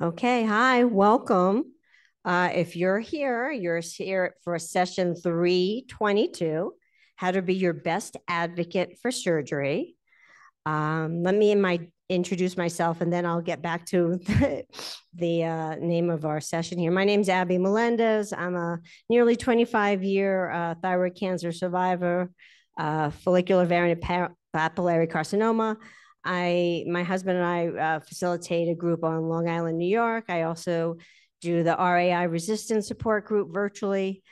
Okay, hi, welcome. Uh, if you're here, you're here for session 322, how to be your best advocate for surgery. Um, let me my, introduce myself and then I'll get back to the, the uh, name of our session here. My name is Abby Melendez. I'm a nearly 25 year uh, thyroid cancer survivor, uh, follicular variant papillary carcinoma. I, my husband and I uh, facilitate a group on Long Island, New York. I also do the RAI resistance support group virtually,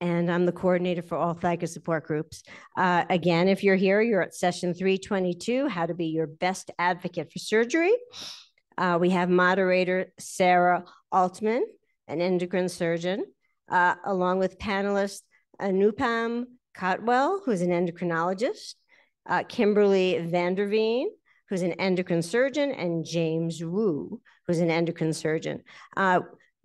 and I'm the coordinator for all ThyCa support groups. Uh, again, if you're here, you're at session 322, how to be your best advocate for surgery. Uh, we have moderator Sarah Oltmann, an endocrine surgeon, uh, along with panelist Anupam Kotwal, who's an endocrinologist, uh, Kimberly Vanderveen, who's an endocrine surgeon, and James Wu, who's an endocrine surgeon. Uh,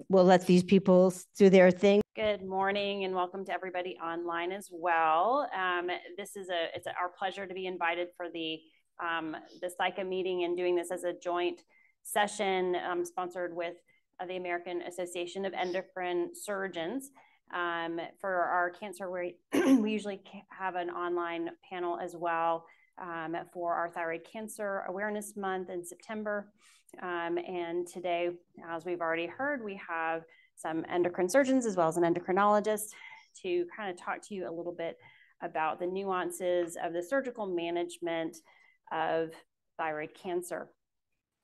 we'll let these people do their thing. Good morning and welcome to everybody online as well. Um, this is a it's a, our pleasure to be invited for the um, the ThyCa meeting and doing this as a joint session um, sponsored with uh, the American Association of Endocrine Surgeons. Um, for our cancer, we, we usually have an online panel as well um, for our Thyroid Cancer Awareness Month in September. Um, and today, as we've already heard, we have some endocrine surgeons as well as an endocrinologist to kind of talk to you a little bit about the nuances of the surgical management of thyroid cancer.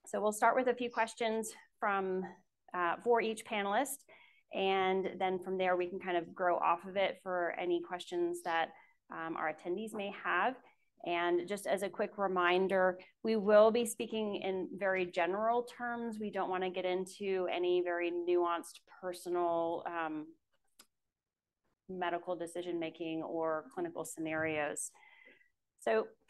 So we'll start with a few questions from uh, for each panelist, and then from there we can kind of grow off of it for any questions that um, our attendees may have. And just as a quick reminder, we will be speaking in very general terms. We don't want to get into any very nuanced personal um, medical decision making or clinical scenarios. So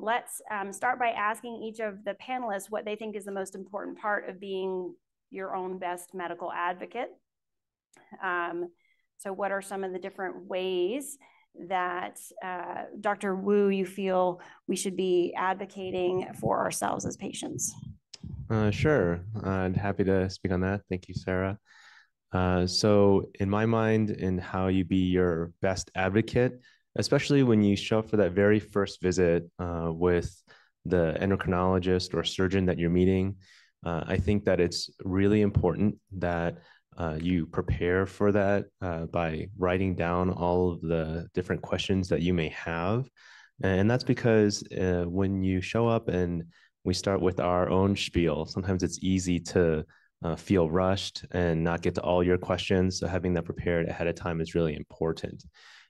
let's um, start by asking each of the panelists what they think is the most important part of being your own best medical advocate. Um, so, what are some of the different ways that uh, Dr. Wu, you feel we should be advocating for ourselves as patients? Uh, sure. I'm happy to speak on that. Thank you, Sarah. Uh, so, in my mind, in how you be your best advocate, especially when you show up for that very first visit uh, with the endocrinologist or surgeon that you're meeting, uh, I think that it's really important that uh, you prepare for that uh, by writing down all of the different questions that you may have. And that's because uh, when you show up and we start with our own spiel, sometimes it's easy to uh, feel rushed and not get to all your questions. So having that prepared ahead of time is really important.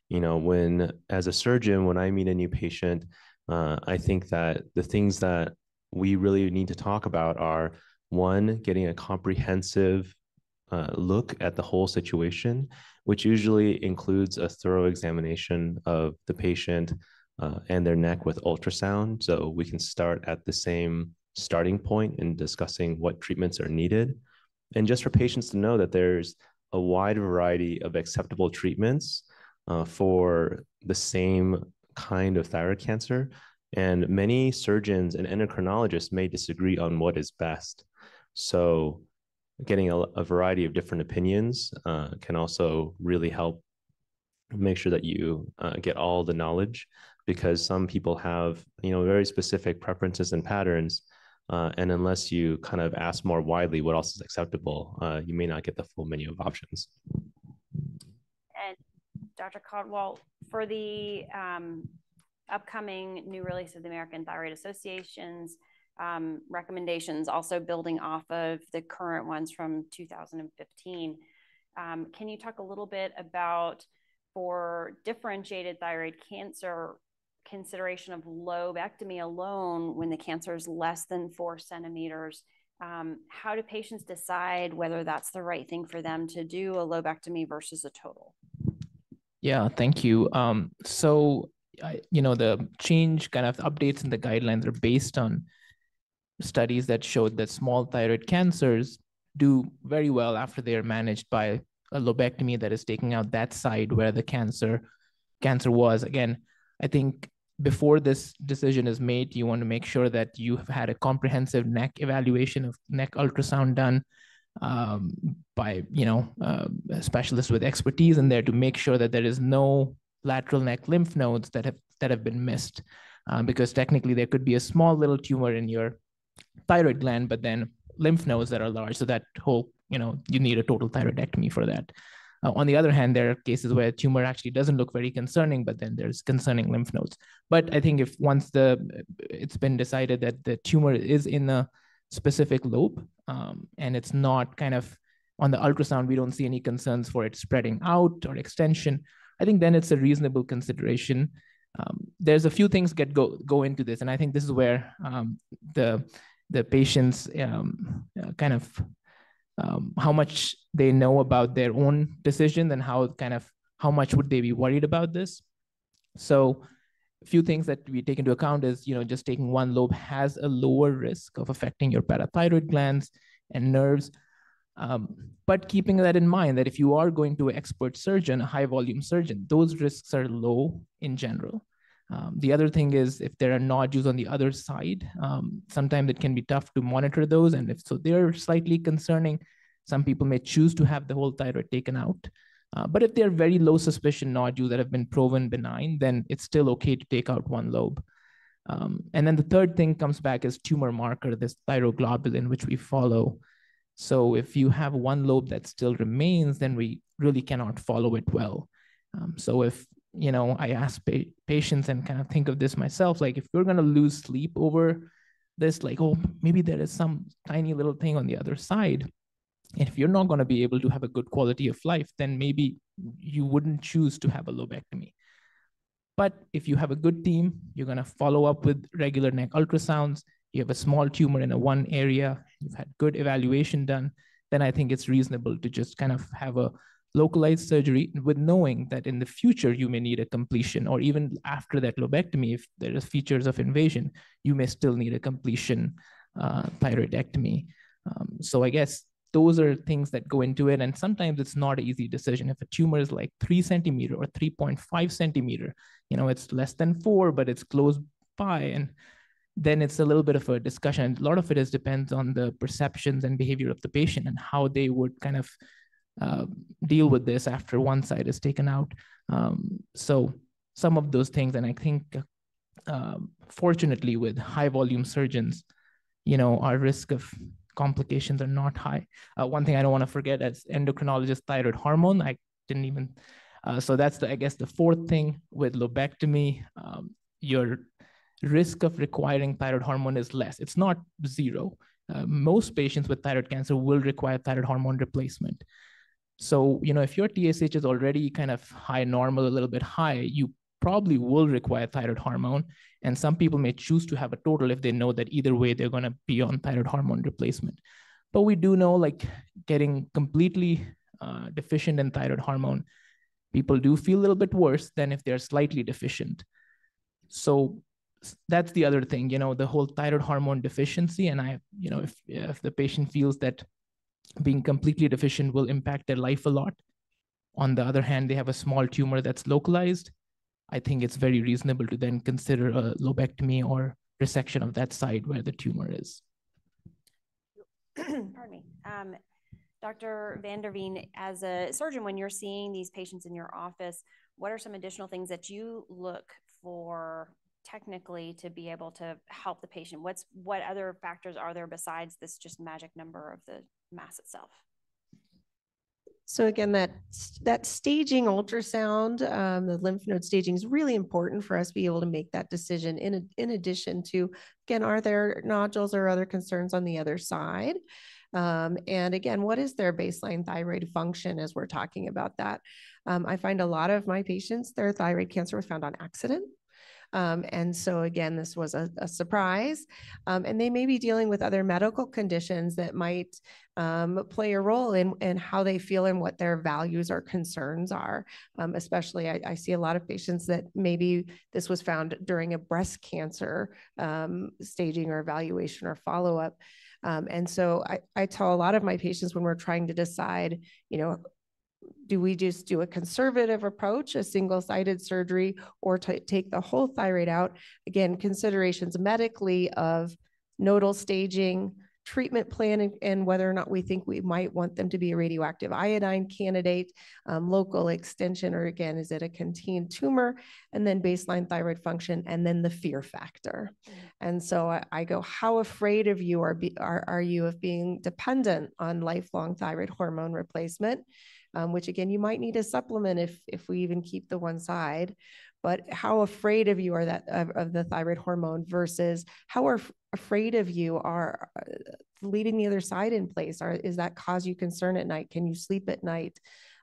You know, when as a surgeon, when I meet a new patient, uh, I think that the things that we really need to talk about are one, getting a comprehensive uh, look at the whole situation, which usually includes a thorough examination of the patient uh, and their neck with ultrasound. So we can start at the same starting point in discussing what treatments are needed. And just for patients to know that there's a wide variety of acceptable treatments uh, for the same kind of thyroid cancer. And many surgeons and endocrinologists may disagree on what is best. So getting a, a variety of different opinions uh, can also really help make sure that you uh, get all the knowledge because some people have you know very specific preferences and patterns uh, and unless you kind of ask more widely what else is acceptable uh, you may not get the full menu of options. And dr Kotwal for the um, upcoming new release of the american thyroid association's um, recommendations, also building off of the current ones from 2015. Um, can you talk a little bit about for differentiated thyroid cancer consideration of lobectomy alone when the cancer is less than four centimeters? Um, how do patients decide whether that's the right thing for them to do a lobectomy versus a total? Yeah, thank you. Um, so, I, you know, the change kind of updates in the guidelines are based on studies that showed that small thyroid cancers do very well after they are managed by a lobectomy that is taking out that side where the cancer cancer was. Again i think before this decision is made you want to make sure that you have had a comprehensive neck evaluation of neck ultrasound done um, by you know uh, specialists with expertise in there to make sure that there is no lateral neck lymph nodes that have that have been missed, um, because technically there could be a small little tumor in your thyroid gland, but then lymph nodes that are large. So that whole you know you need a total thyroidectomy for that. Uh, on the other hand, there are cases where tumor actually doesn't look very concerning, but then there's concerning lymph nodes. But I think if once the it's been decided that the tumor is in a specific lobe um, and it's not kind of on the ultrasound, we don't see any concerns for it spreading out or extension. I think then it's a reasonable consideration. Um, there's a few things get go go into this, and I think this is where um, the the patients um, uh, kind of um, how much they know about their own decision and how kind of how much would they be worried about this. So a few things that we take into account is you know just taking one lobe has a lower risk of affecting your parathyroid glands and nerves um, but keeping that in mind that if you are going to an expert surgeon a high volume surgeon those risks are low in general um, the other thing is if there are nodules on the other side, um, sometimes it can be tough to monitor those. And if so, they're slightly concerning. Some people may choose to have the whole thyroid taken out. Uh, but if they're very low suspicion nodules that have been proven benign, then it's still okay to take out one lobe. Um, and then the third thing comes back as tumor marker, this thyroglobulin, which we follow. So if you have one lobe that still remains, then we really cannot follow it well. Um, so if you know, I ask pa- patients and kind of think of this myself. Like, if you're going to lose sleep over this, like, oh, maybe there is some tiny little thing on the other side. And if you're not going to be able to have a good quality of life, then maybe you wouldn't choose to have a lobectomy. But if you have a good team, you're going to follow up with regular neck ultrasounds, you have a small tumor in a one area, you've had good evaluation done, then I think it's reasonable to just kind of have a localized surgery with knowing that in the future you may need a completion or even after that lobectomy if there are features of invasion you may still need a completion uh, thyroidectomy um, so i guess those are things that go into it and sometimes it's not an easy decision. If a tumor is like three centimeter or 3.5 centimeter you know it's less than four but it's close by and then it's a little bit of a discussion a lot of it is depends on the perceptions and behavior of the patient and how they would kind of uh, deal with this after one side is taken out. Um, so some of those things, and I think uh, fortunately with high volume surgeons, you know, our risk of complications are not high. Uh, one thing I don't want to forget as endocrinologist, thyroid hormone, I didn't even, uh, so that's the, I guess the fourth thing with lobectomy, um, your risk of requiring thyroid hormone is less. It's not zero. Uh, most patients with thyroid cancer will require thyroid hormone replacement. So, you know, if your TSH is already kind of high normal, a little bit high, you probably will require thyroid hormone. And some people may choose to have a total if they know that either way they're going to be on thyroid hormone replacement. But we do know like getting completely uh, deficient in thyroid hormone, people do feel a little bit worse than if they're slightly deficient. So that's the other thing, you know, the whole thyroid hormone deficiency. And I, you know, if, if the patient feels that being completely deficient will impact their life a lot. On the other hand, they have a small tumor that's localized. I think it's very reasonable to then consider a lobectomy or resection of that side where the tumor is. Pardon me. Um, Dr. Vanderveen, as a surgeon, when you're seeing these patients in your office, what are some additional things that you look for technically to be able to help the patient? What's what other factors are there besides this just magic number of the mass itself? So again, that that staging ultrasound, um, the lymph node staging is really important for us to be able to make that decision. In in addition to, again, are there nodules or other concerns on the other side? Um, and again, what is their baseline thyroid function as we're talking about that? Um, I find a lot of my patients, their thyroid cancer was found on accident. Um, and so, again, this was a, a surprise. Um, and they may be dealing with other medical conditions that might um, play a role in, in how they feel and what their values or concerns are. Um, especially, I, I, see a lot of patients that maybe this was found during a breast cancer um, staging or evaluation or follow up. Um, and so I, I tell a lot of my patients when we're trying to decide, you know, do we just do a conservative approach, a single sided surgery, or take the whole thyroid out? Again, considerations medically of nodal staging, treatment plan and, and, whether or not we think we might want them to be a radioactive iodine candidate, um, local extension, or again, is it a contained tumor? And then baseline thyroid function, and then the fear factor. And so I, I go, how afraid of you are, be, are, are you of being dependent on lifelong thyroid hormone replacement? Um, which again, you might need a supplement if, if we even keep the one side but how afraid of you are that of, of the thyroid hormone versus how are afraid of you are uh, leading the other side in place. Are is that cause you concern at night? Can you sleep at night?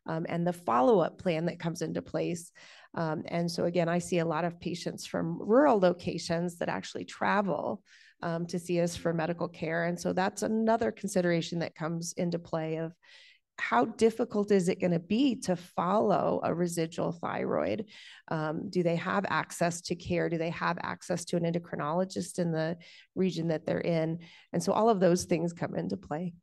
Um, and the follow-up plan that comes into place. Um, and so again i see a lot of patients from rural locations that actually travel um, to see us for medical care. And so that's another consideration that comes into play of how difficult is it going to be to follow a residual thyroid? Um, do they have access to care? Do they have access to an endocrinologist in the region that they're in? And so all of those things come into play.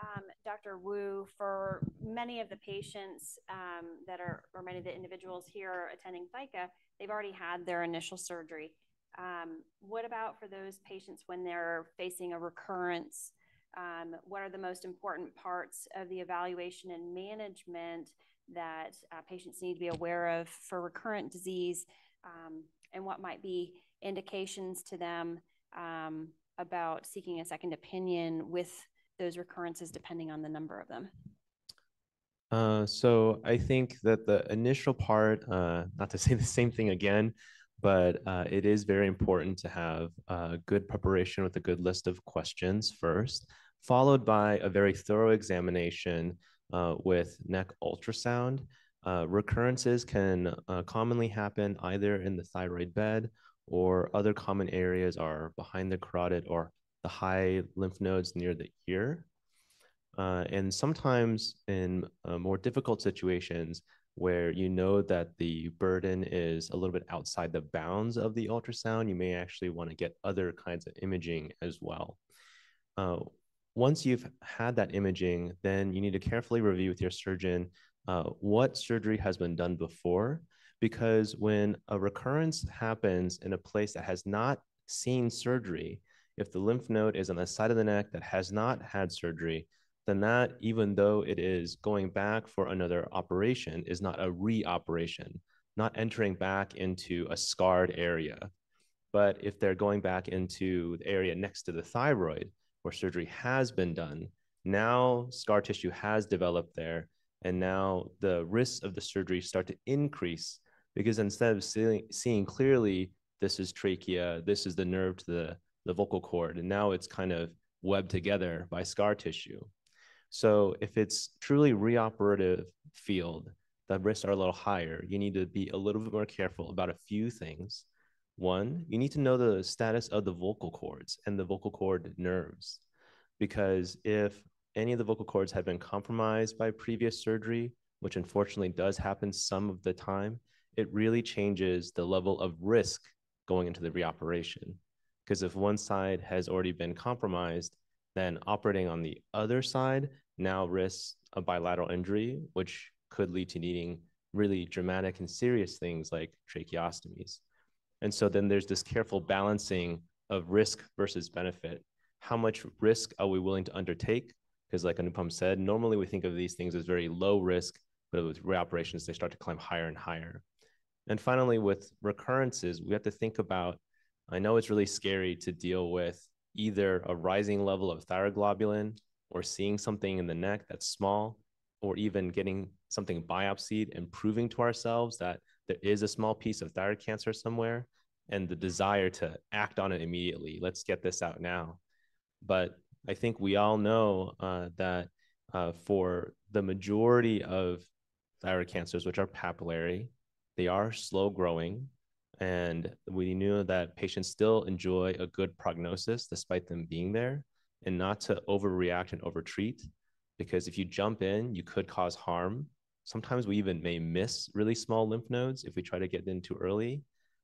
Um, Dr. Wu, for many of the patients um, that are, or many of the individuals here attending ThyCa, they've already had their initial surgery. Um, what about for those patients when they're facing a recurrence? Um, what are the most important parts of the evaluation and management that uh, patients need to be aware of for recurrent disease, um, and what might be indications to them um, about seeking a second opinion with those recurrences, depending on the number of them. Uh, so I think that the initial part, uh, not to say the same thing again, but uh, it is very important to have a good preparation with a good list of questions first followed by a very thorough examination uh, with neck ultrasound. Uh, recurrences can uh, commonly happen either in the thyroid bed or other common areas are behind the carotid or the high lymph nodes near the ear. Uh, and sometimes in uh, more difficult situations where you know that the burden is a little bit outside the bounds of the ultrasound, you may actually want to get other kinds of imaging as well. Uh, once you've had that imaging, then you need to carefully review with your surgeon uh, what surgery has been done before. Because when a recurrence happens in a place that has not seen surgery, if the lymph node is on the side of the neck that has not had surgery, then that, even though it is going back for another operation, is not a re-operation, not entering back into a scarred area. But if they're going back into the area next to the thyroid, where surgery has been done. Now scar tissue has developed there, and now the risks of the surgery start to increase because instead of seeing, clearly this is trachea, this is the nerve to the, the vocal cord, and now it's kind of webbed together by scar tissue. So if it's truly reoperative field, the risks are a little higher. You need to be a little bit more careful about a few things. One, you need to know the status of the vocal cords and the vocal cord nerves. Because if any of the vocal cords have been compromised by previous surgery, which unfortunately does happen some of the time, it really changes the level of risk going into the reoperation. Because if one side has already been compromised, then operating on the other side now risks a bilateral injury, which could lead to needing really dramatic and serious things like tracheostomies. And so then there's this careful balancing of risk versus benefit. How much risk are we willing to undertake? Because like Anupam said, normally we think of these things as very low risk, but with reoperations, they start to climb higher and higher. And finally, with recurrences, we have to think about, I know it's really scary to deal with either a rising level of thyroglobulin or seeing something in the neck that's small, or even getting something biopsied and proving to ourselves that there is a small piece of thyroid cancer somewhere and the desire to act on it immediately. Let's get this out now. But I think we all know uh, that uh, for the majority of thyroid cancers, which are papillary, they are slow growing. And we knew that patients still enjoy a good prognosis despite them being there and not to overreact and overtreat. Because if you jump in, you could cause harm Sometimes we even may miss really small lymph nodes if we try to get in too early.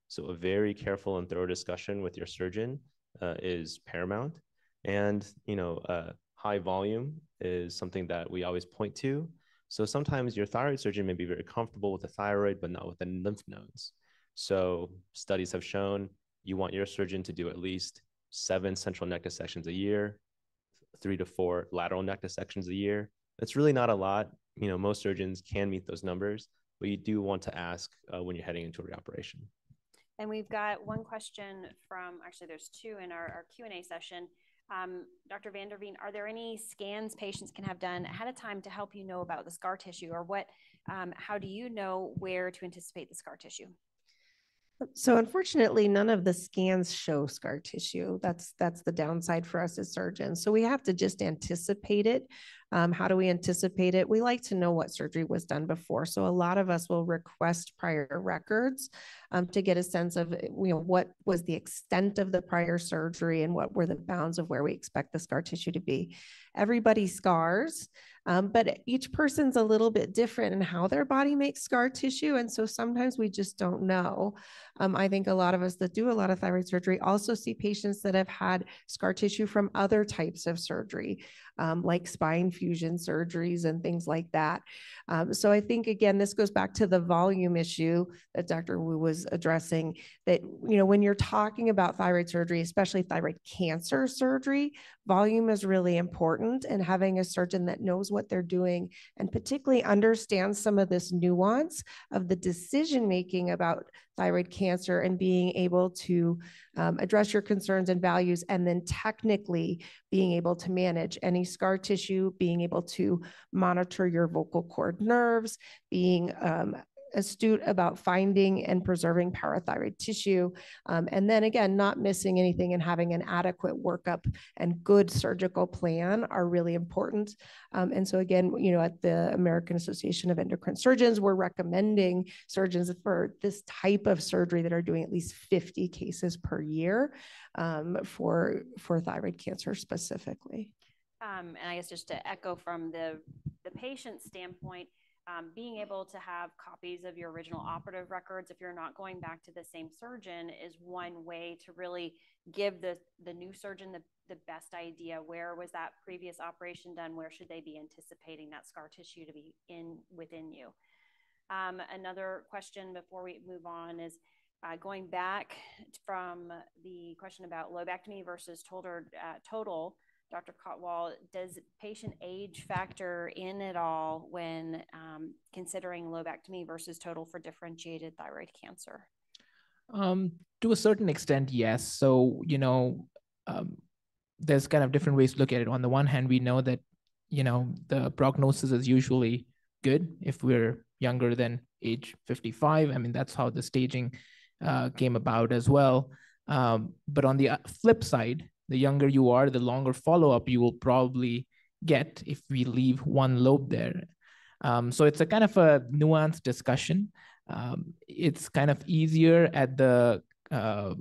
So a very careful and thorough discussion with your surgeon uh, is paramount. And, you know, uh, high volume is something that we always point to. So sometimes your thyroid surgeon may be very comfortable with the thyroid, but not with the lymph nodes. So studies have shown you want your surgeon to do at least seven central neck dissections a year, three to four lateral neck dissections a year. That's really not a lot. You know, most surgeons can meet those numbers, but you do want to ask uh, when you're heading into a reoperation. And we've got one question from, actually there's two in our, our Q&A session. Um, Dr. Vanderveen, are there any scans patients can have done ahead of time to help you know about the scar tissue or what, um, how do you know where to anticipate the scar tissue? So unfortunately, none of the scans show scar tissue. That's that's the downside for us as surgeons. So we have to just anticipate it. Um, how do we anticipate it? We like to know what surgery was done before. So a lot of us will request prior records um, to get a sense of you know what was the extent of the prior surgery and what were the bounds of where we expect the scar tissue to be. Everybody scars. Um, but each person's a little bit different in how their body makes scar tissue. And so sometimes we just don't know. Um, I think a lot of us that do a lot of thyroid surgery also see patients that have had scar tissue from other types of surgery, um, like spine fusion surgeries and things like that. Um, so I think, again, this goes back to the volume issue that Dr. Wu was addressing that, you know, when you're talking about thyroid surgery, especially thyroid cancer surgery, volume is really important and having a surgeon that knows what they're doing and particularly understands some of this nuance of the decision making about thyroid cancer and being able to um, address your concerns and values and then technically being able to manage any scar tissue being able to monitor your vocal cord nerves being um, astute about finding and preserving parathyroid tissue. Um, and then again, not missing anything and having an adequate workup and good surgical plan are really important. Um, and so again, you know, at the American Association of Endocrine Surgeons, we're recommending surgeons for this type of surgery that are doing at least 50 cases per year um, for, for thyroid cancer specifically. Um, and I guess just to echo from the, the patient standpoint, um, being able to have copies of your original operative records if you're not going back to the same surgeon is one way to really give the, the new surgeon the, the best idea. Where was that previous operation done? Where should they be anticipating that scar tissue to be in within you? Um, another question before we move on is uh, going back from the question about lobectomy versus total, uh, total Dr. Kotwal, does patient age factor in at all when um, considering lobectomy versus total for differentiated thyroid cancer? Um, to a certain extent, yes. So, you know, um, there's kind of different ways to look at it. On the one hand, we know that, you know, the prognosis is usually good if we're younger than age 55. I mean, that's how the staging uh, came about as well. Um, but on the uh, flip side, the younger you are, the longer follow up you will probably get if we leave one lobe there. Um, so it's a kind of a nuanced discussion. Um, it's kind of easier at the uh,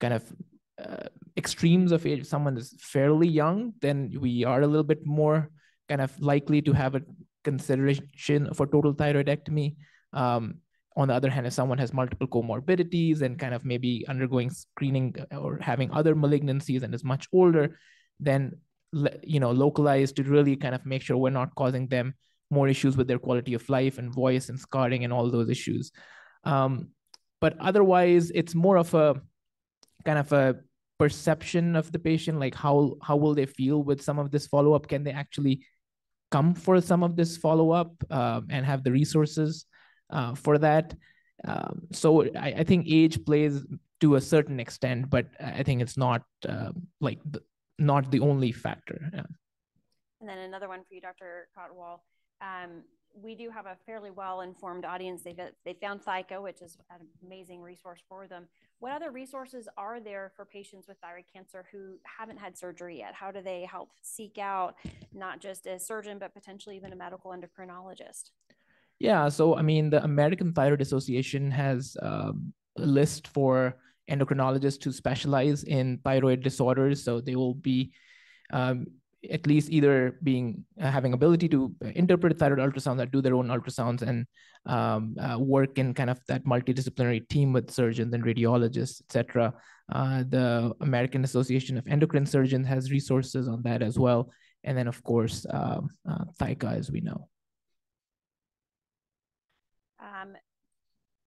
kind of uh, extremes of age. If Someone is fairly young, then we are a little bit more kind of likely to have a consideration for total thyroidectomy. Um, on the other hand, if someone has multiple comorbidities and kind of maybe undergoing screening or having other malignancies and is much older, then you know localized to really kind of make sure we're not causing them more issues with their quality of life and voice and scarring and all those issues. Um, but otherwise, it's more of a kind of a perception of the patient, like how how will they feel with some of this follow up? Can they actually come for some of this follow up um, and have the resources? Uh, for that. Um, so I, I, think age plays to a certain extent, but I think it's not uh, like the, not the only factor. Yeah. And then another one for you, Dr. Kotwal. Um, we do have a fairly well-informed audience. They've they found ThyCa, which is an amazing resource for them. What other resources are there for patients with thyroid cancer who haven't had surgery yet? How do they help seek out not just a surgeon, but potentially even a medical endocrinologist? Yeah, so I mean, the American Thyroid Association has um, a list for endocrinologists to specialize in thyroid disorders. So they will be um, at least either being uh, having ability to interpret thyroid ultrasounds that do their own ultrasounds and um, uh, work in kind of that multidisciplinary team with surgeons and radiologists, etc. Uh, the American Association of Endocrine Surgeons has resources on that as well, and then of course um, uh, ThyCa, as we know. Um,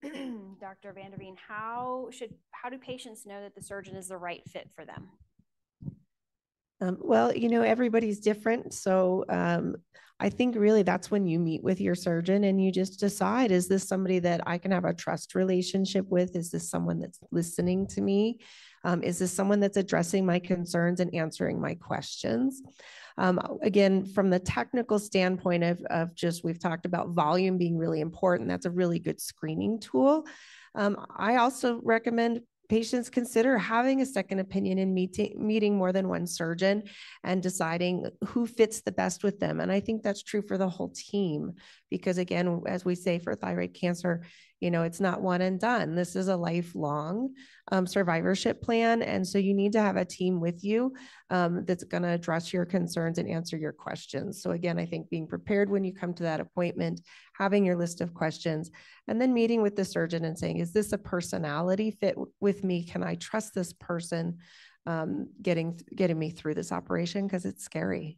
Dr. Vanderveen, how should how do patients know that the surgeon is the right fit for them? Um, well, you know, everybody's different. So um, I think really that's when you meet with your surgeon and you just decide is this somebody that I can have a trust relationship with? Is this someone that's listening to me? Um, is this someone that's addressing my concerns and answering my questions? Um, again, from the technical standpoint of, of just we've talked about volume being really important, that's a really good screening tool. Um, I also recommend patients consider having a second opinion and meeting meeting more than one surgeon and deciding who fits the best with them and i think that's true for the whole team because again as we say for thyroid cancer you know it's not one and done. This is a lifelong um, survivorship plan. And so you need to have a team with you um, that's going to address your concerns and answer your questions. So again i think being prepared when you come to that appointment having your list of questions and then meeting with the surgeon and saying is this a personality fit with me? Can i trust this person um, getting getting me through this operation? Because it's scary.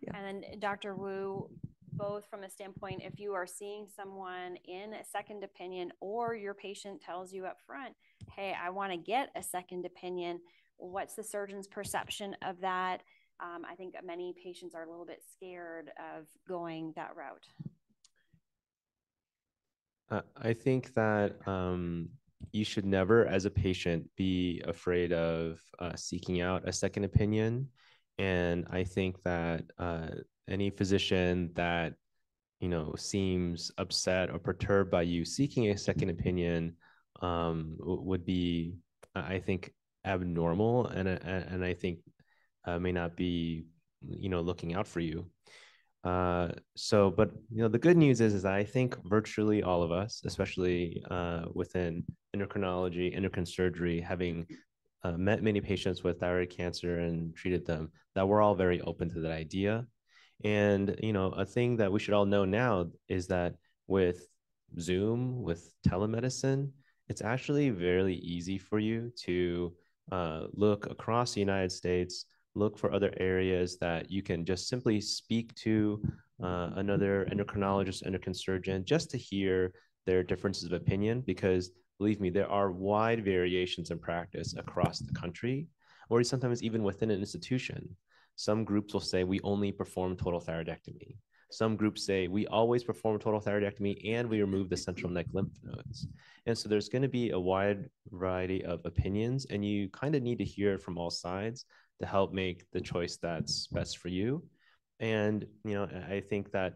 Yeah. and dr wu both from a standpoint if you are seeing someone in a second opinion or your patient tells you up front, hey, I want to get a second opinion, what's the surgeon's perception of that? Um, I think many patients are a little bit scared of going that route. Uh, I think that um, you should never, as a patient, be afraid of uh, seeking out a second opinion. And I think that uh, any physician that you know seems upset or perturbed by you seeking a second opinion um, would be, I think, abnormal, and and I think uh, may not be, you know, looking out for you. Uh, so, but you know, the good news is, is I think virtually all of us, especially uh, within endocrinology, endocrine surgery, having uh, met many patients with thyroid cancer and treated them, that we're all very open to that idea. And you know, a thing that we should all know now is that with Zoom, with telemedicine, it's actually very easy for you to uh, look across the United States, look for other areas that you can just simply speak to uh, another endocrinologist, endocrine surgeon, just to hear their differences of opinion. Because believe me, there are wide variations in practice across the country, or sometimes even within an institution. Some groups will say we only perform total thyroidectomy. Some groups say we always perform total thyroidectomy and we remove the central neck lymph nodes. And so there's going to be a wide variety of opinions, and you kind of need to hear from all sides to help make the choice that's best for you. And you know, I think that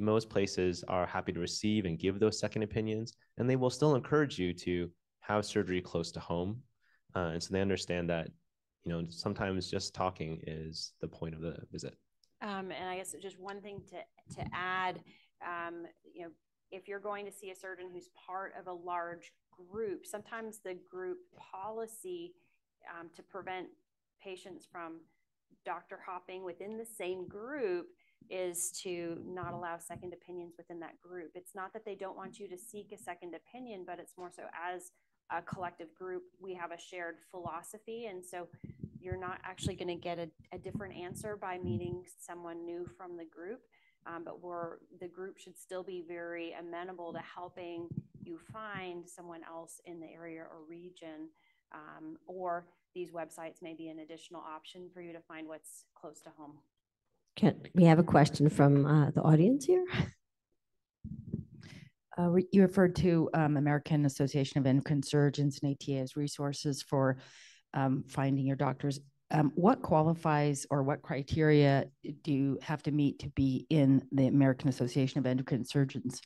most places are happy to receive and give those second opinions, and they will still encourage you to have surgery close to home. Uh, and so they understand that you know, sometimes just talking is the point of the visit. Um, and I guess just one thing to, to add, um, you know, if you're going to see a surgeon who's part of a large group, sometimes the group policy um, to prevent patients from doctor hopping within the same group is to not allow second opinions within that group. It's not that they don't want you to seek a second opinion, but it's more so as a collective group, we have a shared philosophy. And so you're not actually going to get a, a, different answer by meeting someone new from the group. Um, but we're, the group should still be very amenable to helping you find someone else in the area or region. Um, or these websites may be an additional option for you to find what's close to home. Can we have a question from uh, the audience here? Uh, you referred to um, American Association of Endocrine Surgeons and ATA as resources for um, finding your doctors. Um, what qualifies or what criteria do you have to meet to be in the American Association of Endocrine Surgeons?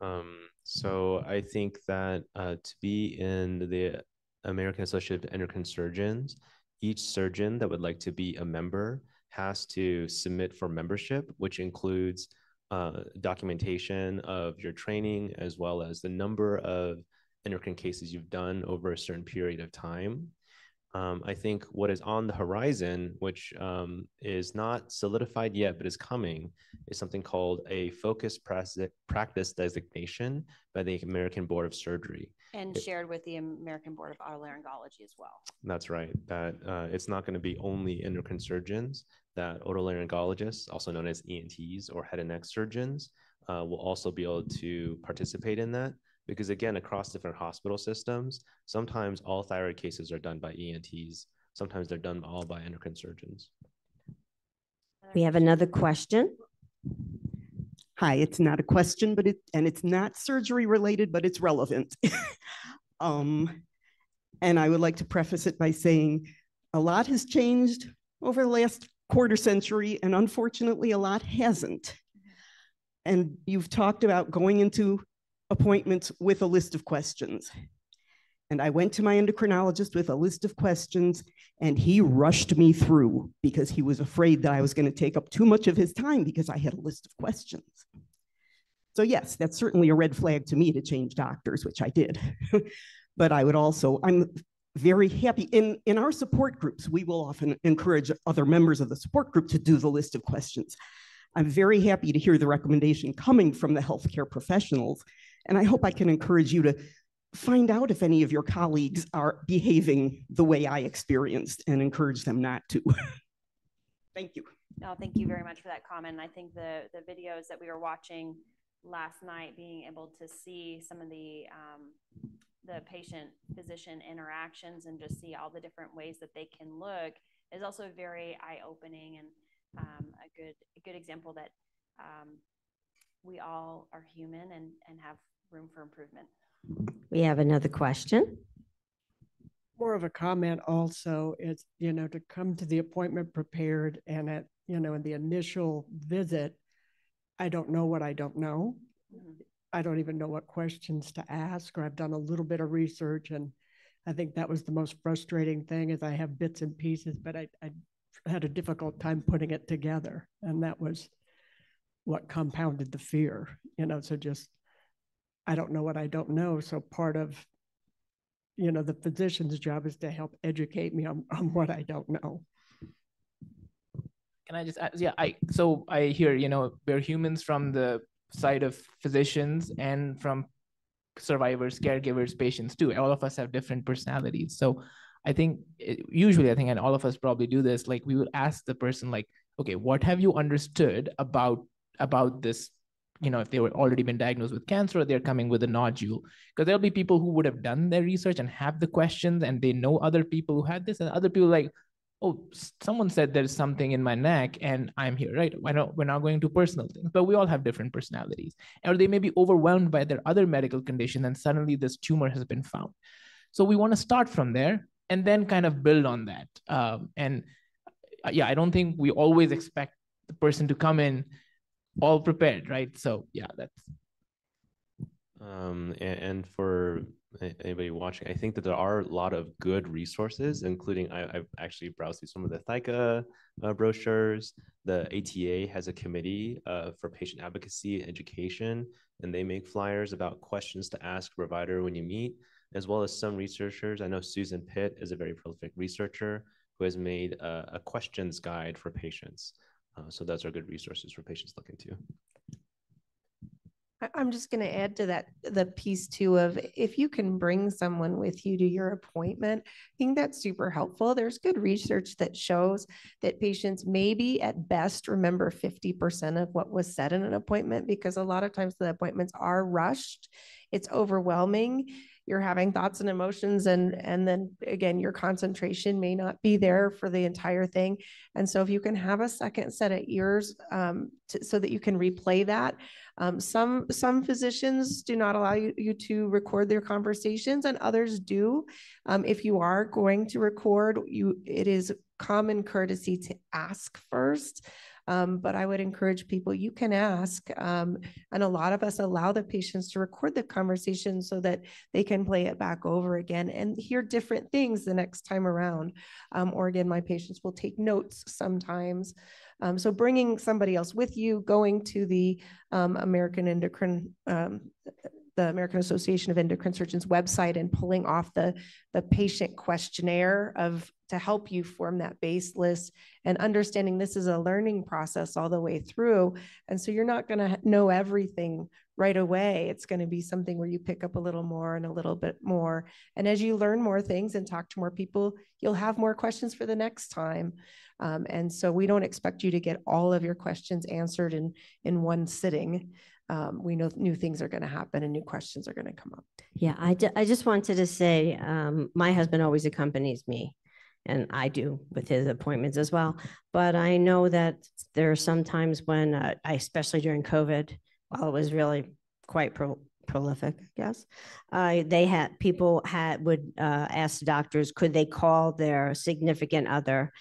Um, so I think that uh, to be in the American Association of Endocrine Surgeons, each surgeon that would like to be a member has to submit for membership, which includes uh, documentation of your training as well as the number of endocrine cases you've done over a certain period of time. Um, I think what is on the horizon, which um, is not solidified yet but is coming, is something called a focused practice designation by the American Board of Surgery. And it, shared with the American Board of Otolaryngology as well. That's right. That uh, it's not going to be only endocrine surgeons, that otolaryngologists, also known as ENTs or head and neck surgeons, uh, will also be able to participate in that because again, across different hospital systems, sometimes all thyroid cases are done by ENTs. Sometimes they're done all by endocrine surgeons. We have another question. Hi, it's not a question, but it, and it's not surgery related, but it's relevant. um, and I would like to preface it by saying a lot has changed over the last quarter century, and unfortunately, a lot hasn't. And you've talked about going into appointments with a list of questions. And I went to my endocrinologist with a list of questions, and he rushed me through because he was afraid that I was going to take up too much of his time because I had a list of questions. So, yes, that's certainly a red flag to me to change doctors, which I did. but I would also, I'm very happy in, in our support groups, we will often encourage other members of the support group to do the list of questions. I'm very happy to hear the recommendation coming from the healthcare professionals. And I hope I can encourage you to find out if any of your colleagues are behaving the way I experienced and encourage them not to. thank you. No, thank you very much for that comment. I think the, the videos that we were watching last night, being able to see some of the um, the patient physician interactions and just see all the different ways that they can look is also very eye opening and um, a good a good example that um, we all are human and and have room for improvement. We have another question. More of a comment also is, you know, to come to the appointment prepared and at, you know, in the initial visit, I don't know what I don't know. I don't even know what questions to ask, or I've done a little bit of research. And I think that was the most frustrating thing is I have bits and pieces, but I, I had a difficult time putting it together. And that was what compounded the fear, you know, so just, I don't know what I don't know. So part of, you know, the physician's job is to help educate me on, on what I don't know. Can I just add, yeah, I, so I hear, you know, we're humans from the side of physicians and from survivors, caregivers, patients too. All of us have different personalities. So I think eh, usually I think, and all of us probably do this, like we would ask the person like, okay, what have you understood about, about this you know, if they were already been diagnosed with cancer, they're coming with a nodule. Because there'll be people who would have done their research and have the questions, and they know other people who had this, and other people like, oh, someone said there's something in my neck and I'm here, right? I know we're not going to personal things, but we all have different personalities. Or they may be overwhelmed by their other medical condition and suddenly this tumor has been found. So we want to start from there and then kind of build on that. Um, and uh, yeah, I don't think we always expect the person to come in all prepared, right? So yeah, that's. Um, and, and for anybody watching, I think that there are a lot of good resources, including I, have actually browsed through some of the ThyCa uh, brochures. The ATA has a committee uh, for patient advocacy education, and they make flyers about questions to ask provider when you meet, as well as some researchers. I know Susan Pitt is a very prolific researcher who has made a, a questions guide for patients. Uh, so those are good resources for patients looking to. I'm just going to add to that the piece too of if you can bring someone with you to your appointment, I think that's super helpful. There's good research that shows that patients maybe at best remember 50% of what was said in an appointment because a lot of times the appointments are rushed. It's overwhelming you're having thoughts and emotions and and then again your concentration may not be there for the entire thing. And so if you can have a second set of ears um, to, so that you can replay that um, some some physicians do not allow you, you to record their conversations and others do. Um, if you are going to record you it is common courtesy to ask first um, but I would encourage people, you can ask. Um, and a lot of us allow the patients to record the conversation so that they can play it back over again and hear different things the next time around. Um, or again, my patients will take notes sometimes. Um, so bringing somebody else with you, going to the um, American Endocrine um, the American Association of Endocrine Surgeons website and pulling off the, the patient questionnaire of to help you form that base list and understanding this is a learning process all the way through. And so you're not going to know everything right away. It's going to be something where you pick up a little more and a little bit more. And as you learn more things and talk to more people, you'll have more questions for the next time. Um, and so we don't expect you to get all of your questions answered in, in one sitting. um, we know new things are going to happen and new questions are going to come up. Yeah, I, I just wanted to say, um, my husband always accompanies me and I do with his appointments as well. But I know that there are some times when, uh, I, especially during COVID, while it was really quite pro- prolific, I guess, uh, they had, people had, would uh, ask the doctors, could they call their significant other,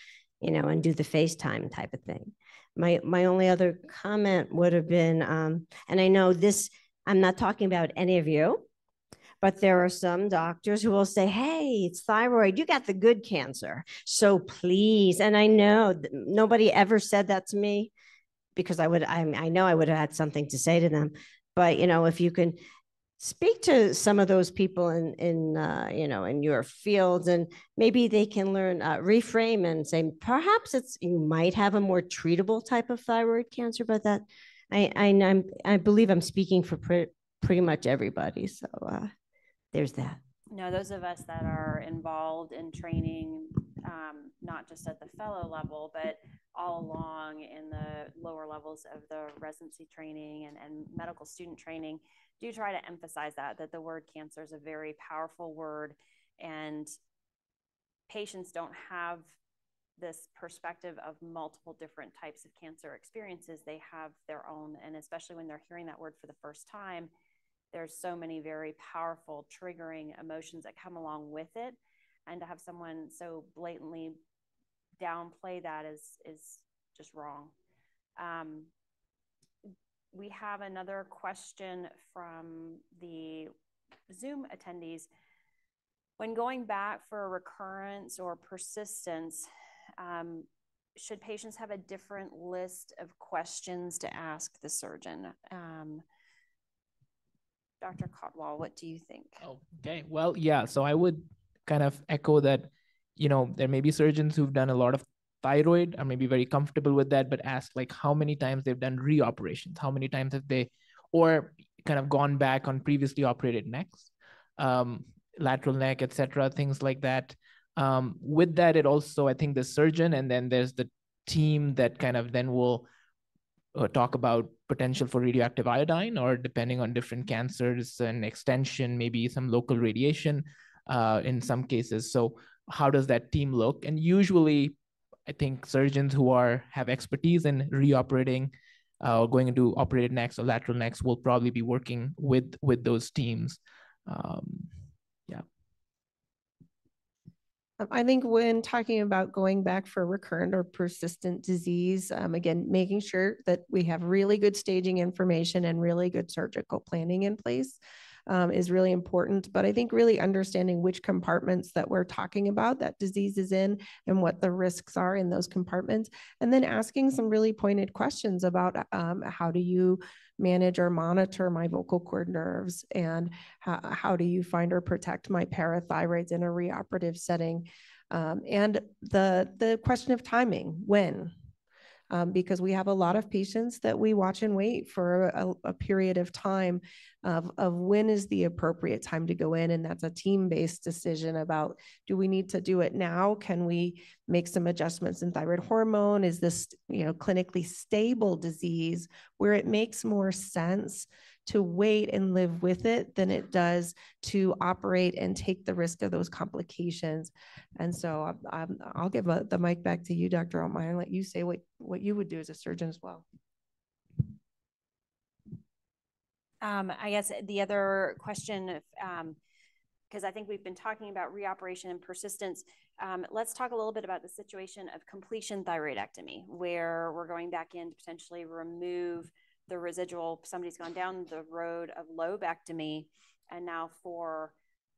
you know, and do the FaceTime type of thing. My, my only other comment would have been, um, and I know this, I'm not talking about any of you, but there are some doctors who will say, Hey, it's thyroid. You got the good cancer. So please. And I know nobody ever said that to me because I would, I, I know I would have had something to say to them. But, you know, if you can speak to some of those people in, in uh, you know, in your fields and maybe they can learn, uh, reframe and say, perhaps it's, you might have a more treatable type of thyroid cancer, but that I, I, I'm, I believe I'm speaking for pre- pretty much everybody. So, uh, there's that. No, those of us that are involved in training, um, not just at the fellow level, but all along in the lower levels of the residency training and, and medical student training, do try to emphasize that, that the word cancer is a very powerful word and patients don't have this perspective of multiple different types of cancer experiences. They have their own, and especially when they're hearing that word for the first time, there's so many very powerful triggering emotions that come along with it. And to have someone so blatantly downplay that is is just wrong. Um, we have another question from the zoom attendees. When going back for a recurrence or persistence um, should patients have a different list of questions to ask the surgeon? Um, Dr. Kotwal, what do you think? Okay. Well, yeah. So I would kind of echo that, you know, there may be surgeons who've done a lot of thyroid or maybe very comfortable with that, but ask like how many times they've done reoperations, how many times have they, or kind of gone back on previously operated necks, um, lateral neck, etc., things like that. Um, with that, it also, I think the surgeon and then there's the team that kind of then will uh, talk about potential for radioactive iodine or depending on different cancers and extension maybe some local radiation uh, in some cases. So how does that team look? And usually i think surgeons who are have expertise in reoperating uh, or going into operated necks or lateral necks will probably be working with with those teams. Um, yeah um, I think when talking about going back for recurrent or persistent disease, um, again, making sure that we have really good staging information and really good surgical planning in place um, is really important. But I think really understanding which compartments that we're talking about that disease is in and what the risks are in those compartments, and then asking some really pointed questions about um, how do you manage or monitor my vocal cord nerves? And how, how do you find or protect my parathyroids in a reoperative setting? Um, and the the question of timing when um, because we have a lot of patients that we watch and wait for a, a, period of time of, of when is the appropriate time to go in. And that's a team-based decision about, do we need to do it now? Can we make some adjustments in thyroid hormone? Is this, you know, clinically stable disease where it makes more sense to wait and live with it than it does to operate and take the risk of those complications. And so i will give a, the mic back to you, Dr. Oltmann, and let you say what, what you would do as a surgeon as well. Um, I guess the other question, because um, I think we've been talking about reoperation and persistence. Um, let's talk a little bit about the situation of completion thyroidectomy, where we're going back in to potentially remove the residual, somebody's gone down the road of lobectomy, and now for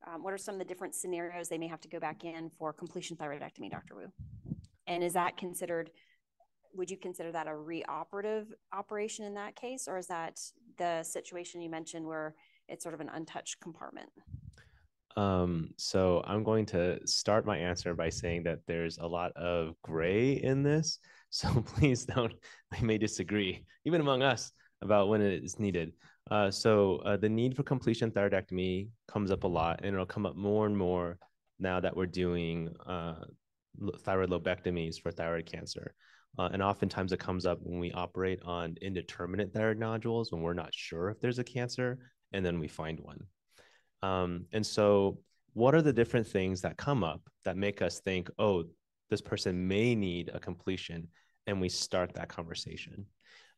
um, what are some of the different scenarios they may have to go back in for completion thyroidectomy, Dr. Wu? And is that considered, would you consider that a reoperative operation in that case, or is that the situation you mentioned where it's sort of an untouched compartment? Um, so I'm going to start my answer by saying that there's a lot of gray in this. So please don't, I may disagree, even among us about when it is needed. Uh, so uh, the need for completion thyroidectomy comes up a lot, and it'll come up more and more now that we're doing uh, thyroid lobectomies for thyroid cancer. Uh, and oftentimes it comes up when we operate on indeterminate thyroid nodules when we're not sure if there's a cancer, and then we find one. Um, and so, what are the different things that come up that make us think, oh, this person may need a completion, and we start that conversation?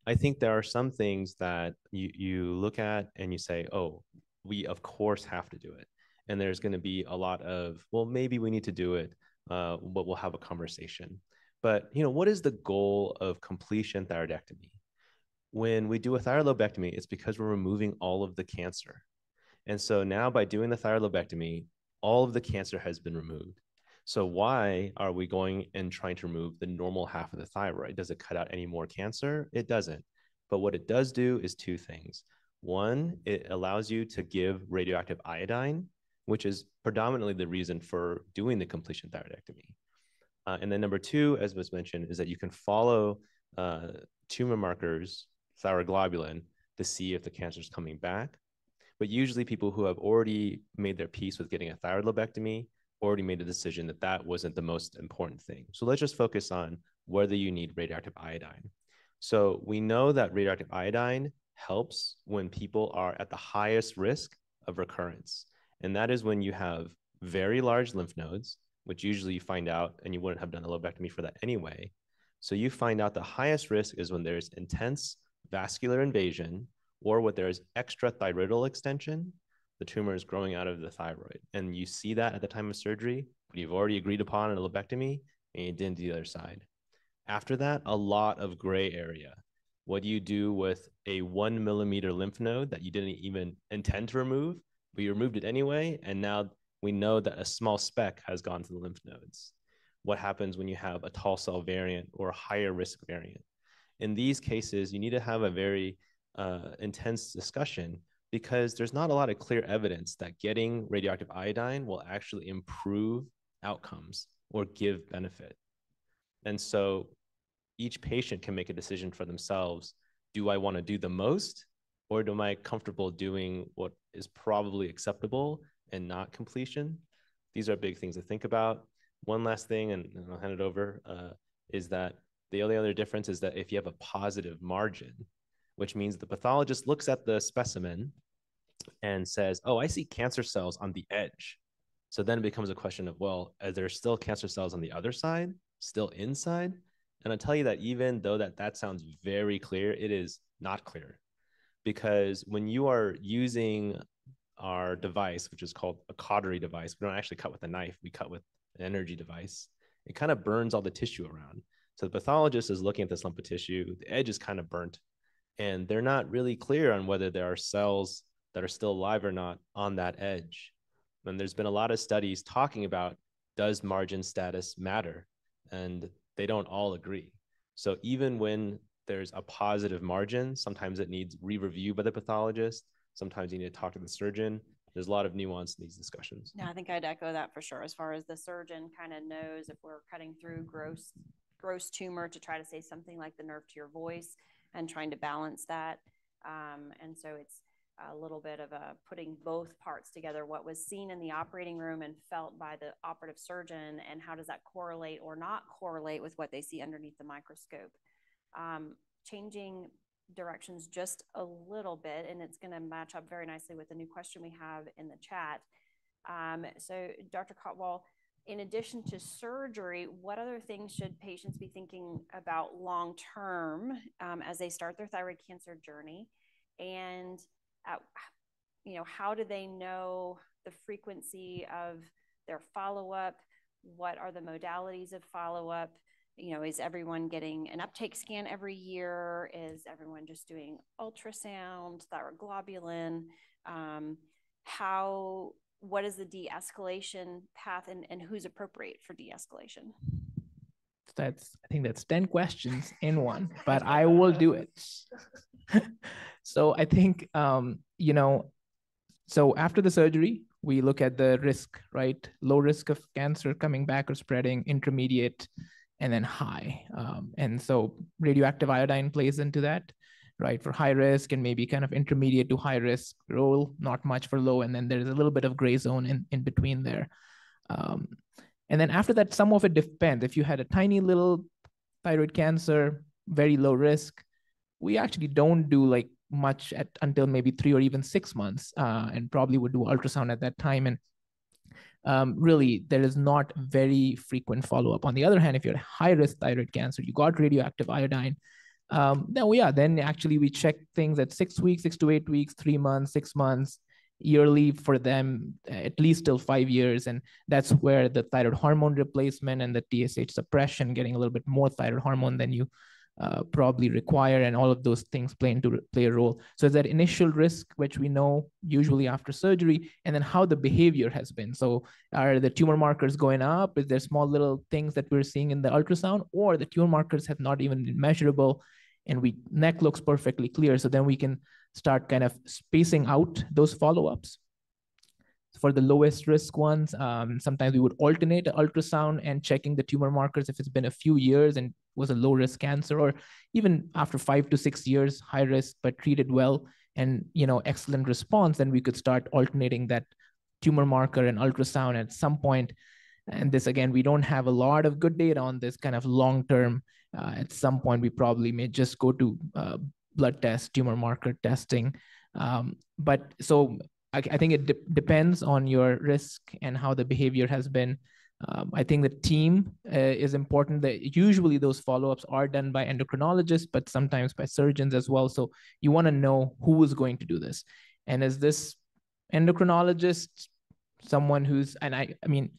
I think there are some things that you, you look at and you say, oh, we of course have to do it. And there's going to be a lot of, well, maybe we need to do it, uh, but we'll have a conversation. But you know, what is the goal of completion thyroidectomy? When we do a thyroid lobectomy, it's because we're removing all of the cancer. And so now by doing the thyroid lobectomy, all of the cancer has been removed. So why are we going and trying to remove the normal half of the thyroid? Does it cut out any more cancer? It doesn't. But what it does do is two things. One, it allows you to give radioactive iodine, which is predominantly the reason for doing the completion thyroidectomy. Uh, and then number two, as was mentioned, is that you can follow uh, tumor markers, thyroglobulin, to see if the cancer is coming back. But usually people who have already made their peace with getting a thyroid lobectomy already made a decision that that wasn't the most important thing. So let's just focus on whether you need radioactive iodine. So we know that radioactive iodine helps when people are at the highest risk of recurrence. And that is when you have very large lymph nodes, which usually you find out, and you wouldn't have done a lobectomy for that anyway. So you find out the highest risk is when there's intense vascular invasion or when there's extra thyroidal extension the tumor is growing out of the thyroid. And you see that at the time of surgery, but you've already agreed upon a lobectomy and you didn't do the other side. After that, a lot of gray area. What do you do with a one millimeter lymph node that you didn't even intend to remove, but you removed it anyway? And now we know that a small speck has gone to the lymph nodes. What happens when you have a tall cell variant or a higher risk variant? In these cases, you need to have a very uh, intense discussion because there's not a lot of clear evidence that getting radioactive iodine will actually improve outcomes or give benefit. And so each patient can make a decision for themselves. Do I want to do the most or am I comfortable doing what is probably acceptable and not completion? These are big things to think about. One last thing, and, I'll hand it over, uh, is that the only other difference is that if you have a positive margin, which means the pathologist looks at the specimen and says, Oh, I see cancer cells on the edge. So then it becomes a question of, well, are there still cancer cells on the other side, still inside? And I'll tell you that even though that that sounds very clear, it is not clear. Because when you are using our device, which is called a cautery device, we don't actually cut with a knife, we cut with an energy device. It kind of burns all the tissue around. So the pathologist is looking at this lump of tissue, the edge is kind of burnt, and they're not really clear on whether there are cells that are still alive or not on that edge. And there's been a lot of studies talking about does margin status matter? And they don't all agree. So even when there's a positive margin, sometimes it needs re-review by the pathologist. Sometimes you need to talk to the surgeon. There's a lot of nuance in these discussions. Yeah, I think I'd echo that for sure. As far as the surgeon kind of knows if we're cutting through gross gross tumor to try to say something like the nerve to your voice and trying to balance that. Um, and so it's a little bit of a putting both parts together what was seen in the operating room and felt by the operative surgeon and how does that correlate or not correlate with what they see underneath the microscope. Um, changing directions just a little bit and it's going to match up very nicely with the new question we have in the chat. Um, so dr Kotwal in addition to surgery what other things should patients be thinking about long term um, as they start their thyroid cancer journey? And at, you know, how do they know the frequency of their follow up? What are the modalities of follow up? You know, is everyone getting an uptake scan every year? Is everyone just doing ultrasound, thyroglobulin? Um, how, what is the de escalation path and, and who's appropriate for de escalation? That's, I think that's 10 questions in one, but I will do it. So I think, um, you know, so after the surgery, we look at the risk, right? Low risk of cancer coming back or spreading, intermediate, and then high. Um, and so radioactive iodine plays into that, right? For high risk and maybe kind of intermediate to high risk role, not much for low. And then there's a little bit of gray zone in, in between there. Um, and then after that, some of it depends. If you had a tiny little thyroid cancer, very low risk. We actually don't do like much at until maybe three or even six months, uh, and probably would do ultrasound at that time. And um, really, there is not very frequent follow up. On the other hand, if you're high risk thyroid cancer, you got radioactive iodine, um, then yeah, then actually we check things at six weeks, six to eight weeks, three months, six months, yearly for them at least till five years and that's where the thyroid hormone replacement and the tsh suppression getting a little bit more thyroid hormone than you uh, probably require and all of those things play into play a role. So is that initial risk which we know usually after surgery and then how the behavior has been? So are the tumor markers going up? Is there small little things that we're seeing in the ultrasound or the tumor markers have not even been measurable and we neck looks perfectly clear? So then we can start kind of spacing out those follow-ups. For the lowest risk ones, um, sometimes we would alternate ultrasound and checking the tumor markers if it's been a few years and was a low risk cancer, or even after five to six years, high risk but treated well and you know excellent response, then we could start alternating that tumor marker and ultrasound at some point. And this again, we don't have a lot of good data on this kind of long term. Uh, at some point, we probably may just go to uh, blood test, tumor marker testing. Um, but so I, I think it de depends on your risk and how the behavior has been. Um, I think the team uh, is important. That usually those follow-ups are done by endocrinologists, but sometimes by surgeons as well. So you want to know who is going to do this, and is this endocrinologist someone who's and I I mean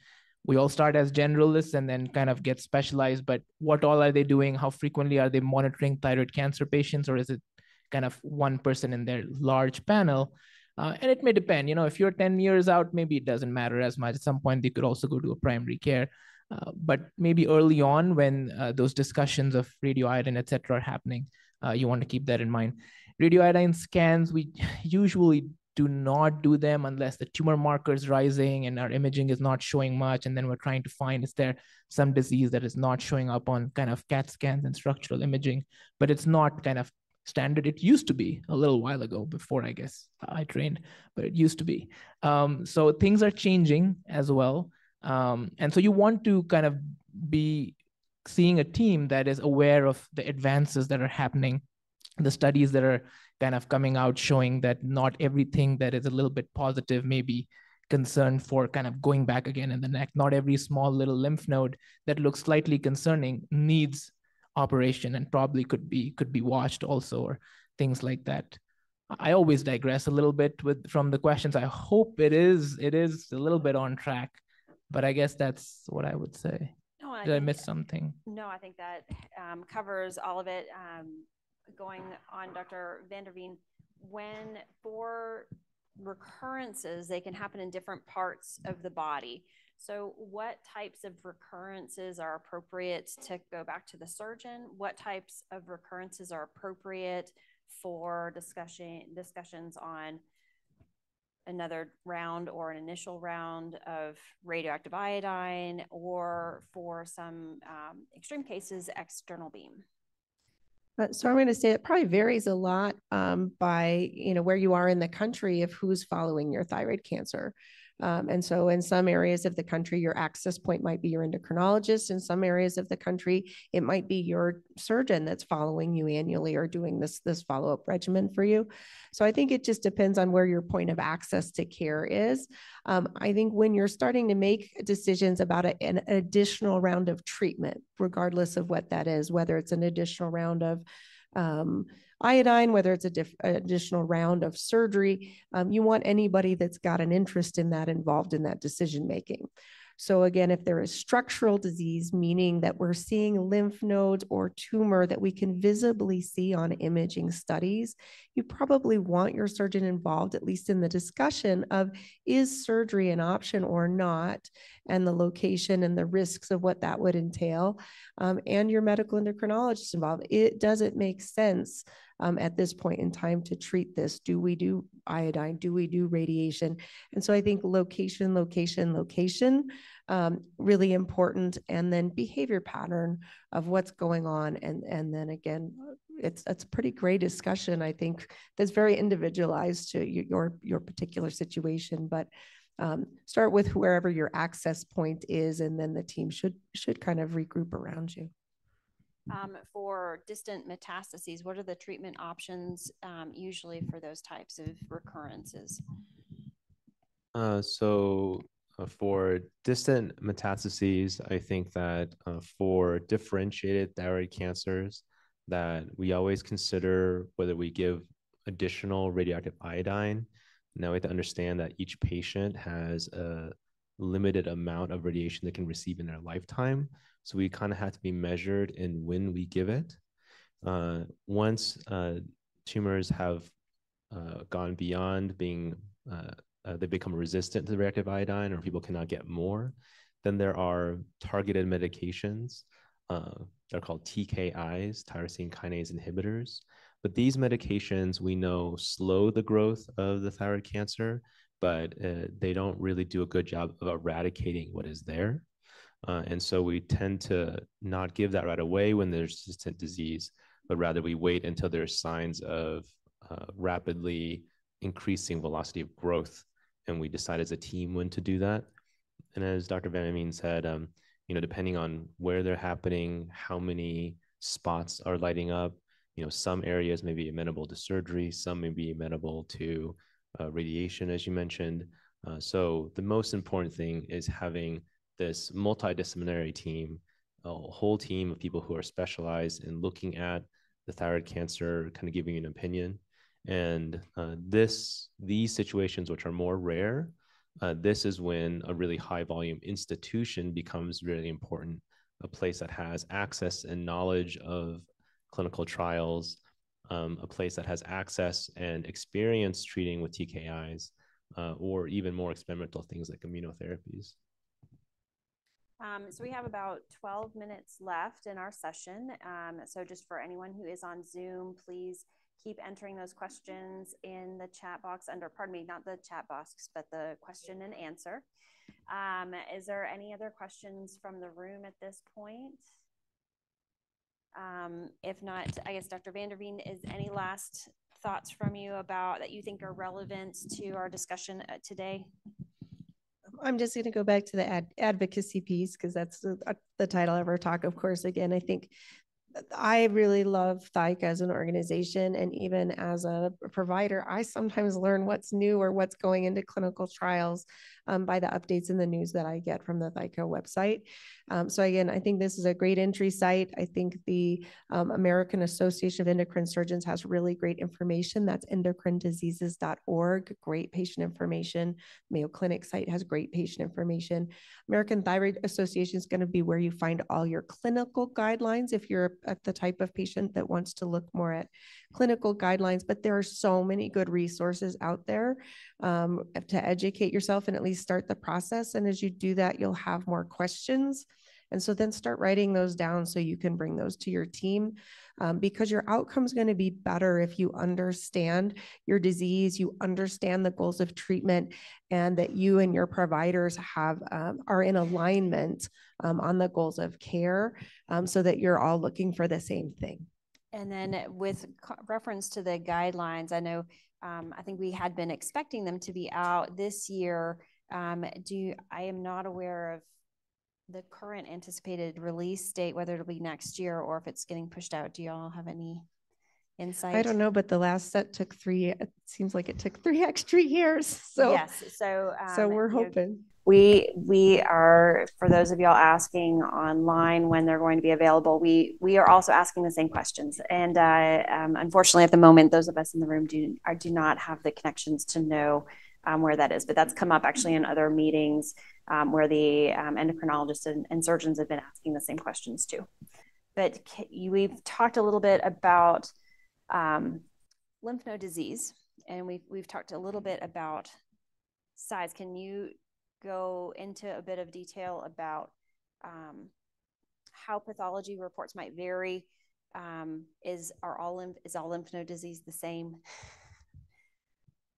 we all start as generalists and then kind of get specialized but what all are they doing how frequently are they monitoring thyroid cancer patients or is it kind of one person in their large panel uh, and it may depend you know if you're 10 years out maybe it doesn't matter as much. At some point they could also go to a primary care. Uh, but maybe early on when uh, those discussions of radioiodine et cetera are happening uh, you want to keep that in mind. Radioiodine scans we usually do not do them unless the tumor marker is rising and our imaging is not showing much. And then we're trying to find is there some disease that is not showing up on kind of CAT scans and structural imaging, but it's not kind of standard. It used to be a little while ago before I guess I trained, but it used to be. Um, so things are changing as well. Um, and so you want to kind of be seeing a team that is aware of the advances that are happening, the studies that are kind of coming out showing that not everything that is a little bit positive may be concerned for kind of going back again in the neck. Not every small little lymph node that looks slightly concerning needs operation and probably could be could be watched also or things like that. I always digress a little bit with from the questions. I hope it is it is a little bit on track, but I guess that's what I would say. No, I Did I miss something? No, I think that um, covers all of it. Um, going on Dr. Vanderveen, when for recurrences, they can happen in different parts of the body. So, what types of recurrences are appropriate to go back to the surgeon? What types of recurrences are appropriate for discussion discussions on another round or an initial round of radioactive iodine, or for some um, extreme cases, external beam? Uh, so I'm going to say it probably varies a lot um, by you know where you are in the country of who's following your thyroid cancer. Um, and so in some areas of the country, your access point might be your endocrinologist. In some areas of the country, it might be your surgeon that's following you annually or doing this, this follow-up regimen for you. So I think it just depends on where your point of access to care is. Um, I think when you're starting to make decisions about a, an additional round of treatment, regardless of what that is, whether it's an additional round of um, iodine, whether it's a diff- additional round of surgery. Um, you want anybody that's got an interest in that involved in that decision making. So again, if there is structural disease, meaning that we're seeing lymph nodes or tumor that we can visibly see on imaging studies, you probably want your surgeon involved, at least in the discussion of is surgery an option or not, and the location and the risks of what that would entail, um, and your medical endocrinologist involved. It doesn't make sense um, at this point in time to treat this? Do we do iodine? Do we do radiation? And so I think location, location, location, um, really important. And then behavior pattern of what's going on. And, and then again, it's, it's a pretty great discussion. I think that's very individualized to your, your particular situation, but um, start with wherever your access point is, and then the team should, should kind of regroup around you. Um, for distant metastases, what are the treatment options um, usually for those types of recurrences? Uh, so uh, for distant metastases, I think that uh, for differentiated thyroid cancers, that we always consider whether we give additional radioactive iodine. Now we have to understand that each patient has a limited amount of radiation they can receive in their lifetime. So we kind of have to be measured in when we give it. Uh, once uh, tumors have uh, gone beyond being, uh, uh, they become resistant to the reactive iodine or people cannot get more, then there are targeted medications. Uh, they're called TKIs, tyrosine kinase inhibitors. But these medications we know slow the growth of the thyroid cancer, but they don't really do a good job of eradicating what is there. Uh, and so we tend to not give that right away when there's distant disease, but rather we wait until there's signs of uh, rapidly increasing velocity of growth. And we decide as a team when to do that. And as Dr. Vanderveen said, um, you know, depending on where they're happening, how many spots are lighting up, you know, some areas may be amenable to surgery, some may be amenable to uh, radiation, as you mentioned. Uh, so the most important thing is having this multidisciplinary team, a whole team of people who are specialized in looking at the thyroid cancer, kind of giving an opinion. And uh, this, these situations, which are more rare, uh, this is when a really high volume institution becomes really important. A place that has access and knowledge of clinical trials, um, a place that has access and experience treating with TKIs, uh, or even more experimental things like immunotherapies. Um, so we have about 12 minutes left in our session. Um, so just for anyone who is on Zoom, please keep entering those questions in the chat box under, pardon me, not the chat box, but the question and answer. Um, is there any other questions from the room at this point? Um, if not, I guess Dr. Vanderveen, is any last thoughts from you about that you think are relevant to our discussion uh, today? I'm just going to go back to the ad advocacy piece because that's the, uh, the title of our talk. Of course, again, I think I really love ThyCa as an organization. And even as a provider, I sometimes learn what's new or what's going into clinical trials um, by the updates in the news that I get from the ThyCa website. Um, so again, I think this is a great entry site. I think the um, American Association of Endocrine Surgeons has really great information. That's endocrinediseases.org, great patient information. Mayo Clinic site has great patient information. American Thyroid Association is going to be where you find all your clinical guidelines if you're at the type of patient that wants to look more at clinical guidelines, but there are so many good resources out there um, to educate yourself and at least start the process. And as you do that, you'll have more questions. And so then start writing those down so you can bring those to your team um, because your outcome is going to be better if you understand your disease, you understand the goals of treatment, and that you and your providers have um, are in alignment um, on the goals of care um, so that you're all looking for the same thing. And then with reference to the guidelines, I know um, I think we had been expecting them to be out this year. Um, do I am not aware of the current anticipated release date, whether it'll be next year or if it's getting pushed out. Do y'all have any insight? I don't know, but the last set took three. It seems like it took three extra years. So yes, so um, so we're hoping. We we are for those of y'all asking online when they're going to be available we we are also asking the same questions. And uh, um, unfortunately at the moment those of us in the room do are, do not have the connections to know um, where that is. But that's come up actually in other meetings um, where the um, endocrinologists and, and, surgeons have been asking the same questions too. But we've talked a little bit about um, lymph node disease and we've, we've talked a little bit about size. Can you go into a bit of detail about um, how pathology reports might vary. Um, is are all lymph, is all lymph node disease the same?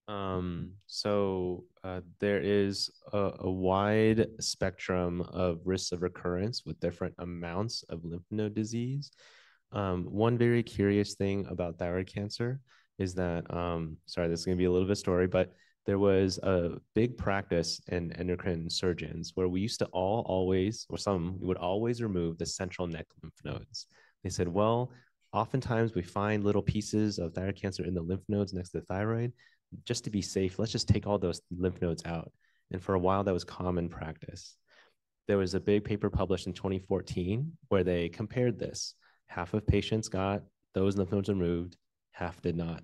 Um, so uh, there is a, a, wide spectrum of risks of recurrence with different amounts of lymph node disease. Um, one very curious thing about thyroid cancer is that, um, sorry, this is going to be a little bit story, but there was a big practice in endocrine surgeons where we used to all always, or some would always remove the central neck lymph nodes. They said, well, oftentimes we find little pieces of thyroid cancer in the lymph nodes next to the thyroid. Just to be safe, let's just take all those lymph nodes out. And for a while, that was common practice. There was a big paper published in 2014 where they compared this. Half of patients got those lymph nodes removed, half did not.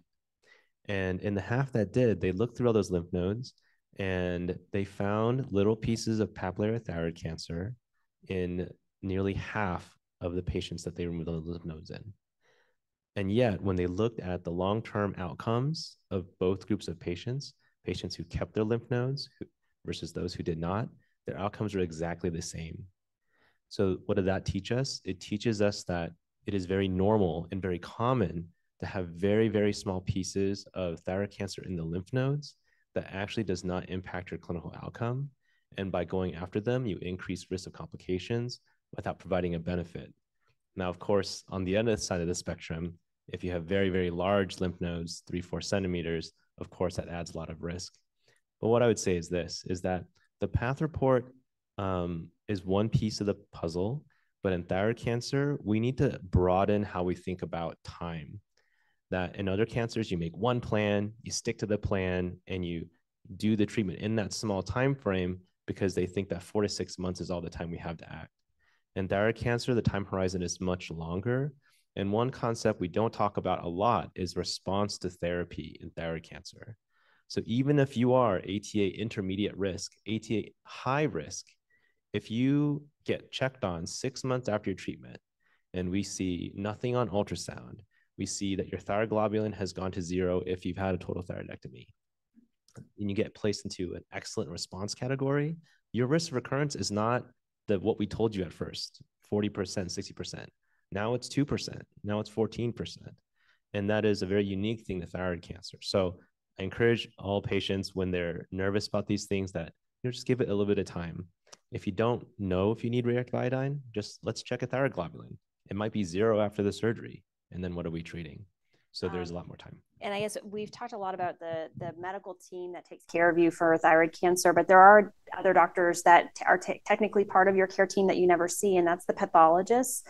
And in the half that did, they looked through all those lymph nodes and they found little pieces of papillary thyroid cancer in nearly half of the patients that they removed the lymph nodes in. And yet, when they looked at the long term outcomes of both groups of patients, patients who kept their lymph nodes versus those who did not, their outcomes were exactly the same. So, what did that teach us? It teaches us that it is very normal and very common to have very, very small pieces of thyroid cancer in the lymph nodes that actually does not impact your clinical outcome. And by going after them, you increase risk of complications without providing a benefit. Now, of course, on the other side of the spectrum, if you have very, very large lymph nodes, three, four centimeters, of course, that adds a lot of risk. But what I would say is this, is that the path report um, is one piece of the puzzle, but in thyroid cancer, we need to broaden how we think about time. That in other cancers, you make one plan, you stick to the plan, and you do the treatment in that small time frame because they think that four to six months is all the time we have to act. In thyroid cancer, the time horizon is much longer. And one concept we don't talk about a lot is response to therapy in thyroid cancer. So even if you are ATA intermediate risk, ATA high risk, if you get checked on six months after your treatment and we see nothing on ultrasound, we see that your thyroglobulin has gone to zero if you've had a total thyroidectomy, and you get placed into an excellent response category, your risk of recurrence is not the what we told you at first 40%, 60%. Now it's 2%. Now it's 14%. And that is a very unique thing to thyroid cancer. So I encourage all patients when they're nervous about these things that you know, just give it a little bit of time. If you don't know if you need reactive iodine, just let's check a thyroglobulin. It might be zero after the surgery. And then what are we treating? So there's um, a lot more time. And I guess we've talked a lot about the the medical team that takes care of you for thyroid cancer, but there are other doctors that are t- technically part of your care team that you never see, and that's the pathologists.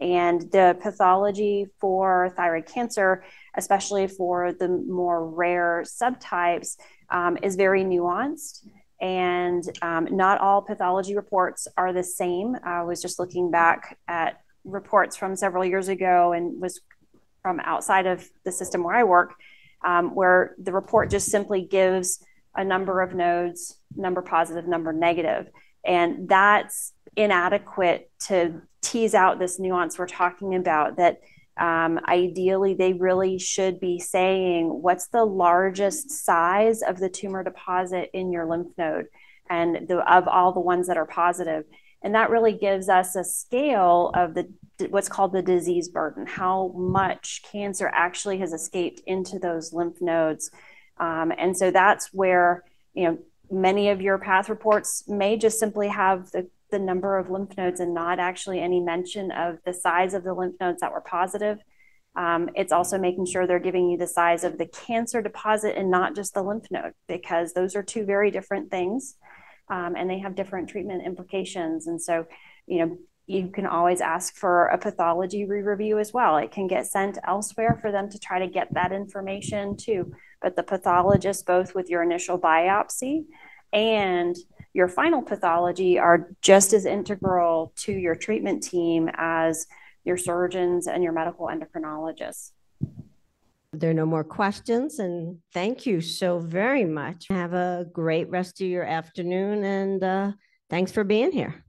And the pathology for thyroid cancer, especially for the more rare subtypes, um, is very nuanced. And um, not all pathology reports are the same. I was just looking back at reports from several years ago and was from outside of the system where I work, um, where the report just simply gives a number of nodes, number positive, number negative. And that's inadequate to tease out this nuance we're talking about that um, ideally they really should be saying what's the largest size of the tumor deposit in your lymph node and the, of all the ones that are positive and that really gives us a scale of the what's called the disease burden, how much cancer actually has escaped into those lymph nodes. Um, and so that's where, you know, many of your path reports may just simply have the, the number of lymph nodes and not actually any mention of the size of the lymph nodes that were positive. Um, it's also making sure they're giving you the size of the cancer deposit and not just the lymph node, because those are two very different things um, and they have different treatment implications. And so, you know, you can always ask for a pathology re-review as well. It can get sent elsewhere for them to try to get that information too. But the pathologist, both with your initial biopsy and your final pathology, are just as integral to your treatment team as your surgeons and your medical endocrinologists. There are no more questions, and thank you so very much. Have a great rest of your afternoon, and uh, thanks for being here.